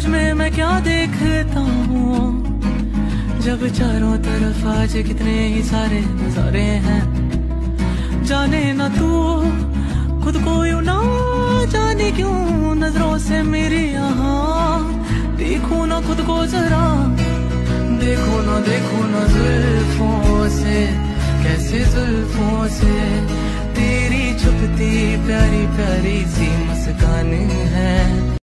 तुझ में मैं क्या देखता हूँ? जब चारों तरफ़ आज कितने ही सारे नजारे हैं। जाने ना तू, खुद को यू ना जाने क्यों? नज़रों से मेरी यहाँ, देखो ना खुद को जरा। देखो ना देखो ना जुल्फों से, कैसे जुल्फों से। तेरी छुपती प्यारी प्यारी सी